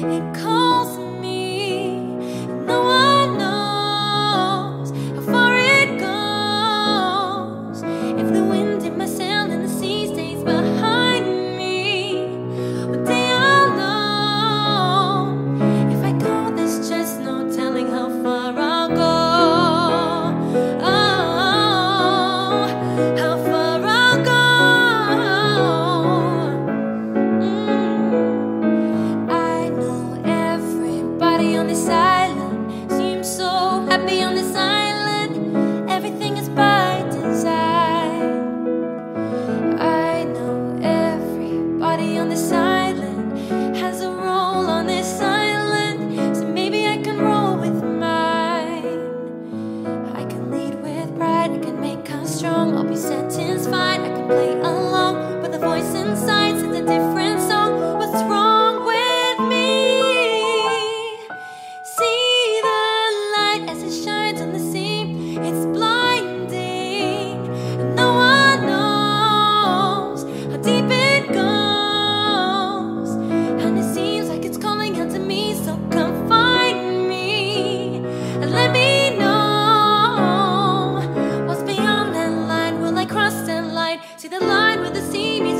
It comes party on this island. Seems so happy on this island. Everything is by design. I know everybody on this island has a role on this island. So maybe I can roll with mine. I can lead with pride, I can make us strong. I'll be sent see me